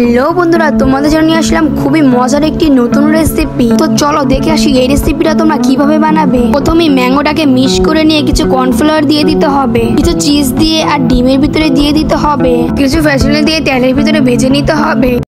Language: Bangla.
হ্যালো বন্ধুরা, তোমাদের জন্য নিয়ে আসলাম খুবই মজার একটি নতুন রেসিপি তো চলো দেখে আসি এই রেসিপিটা তোমরা কীভাবে বানাবে। প্রথমে ম্যাঙ্গোটাকে মিক্স করে নিয়ে কিছু কর্নফ্লাওয়ার দিয়ে দিতে হবে। কিছু চিজ দিয়ে আর ডিমের ভিতরে দিয়ে দিতে হবে। কিছু ফ্যাশনে দিয়ে তেলের ভিতরে ভেজে নিতে হবে।